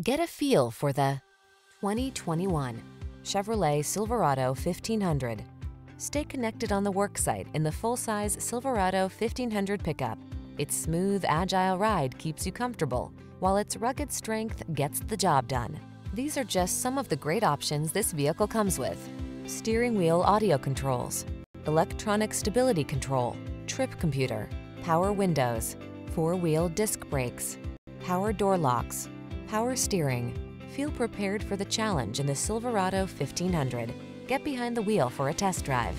Get a feel for the 2021 Chevrolet Silverado 1500. Stay connected on the worksite in the full-size Silverado 1500 pickup. Its smooth, agile ride keeps you comfortable, while its rugged strength gets the job done. These are just some of the great options this vehicle comes with. Steering wheel audio controls, electronic stability control, trip computer, power windows, four-wheel disc brakes, power door locks, power steering. Feel prepared for the challenge in the Silverado 1500. Get behind the wheel for a test drive.